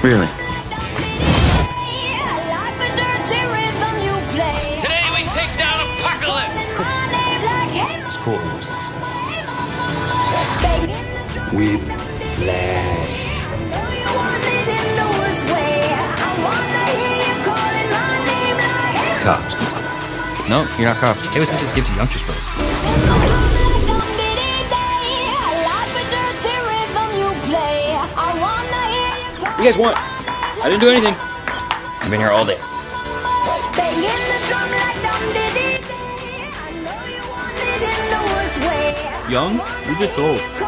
Really? Today we take down Apocalypse! It's cool. We play. Cops. No, you're not cops. Hey, what's this give to youngsters place? What do you guys want? I didn't do anything. I've been here all day. Young? You just old.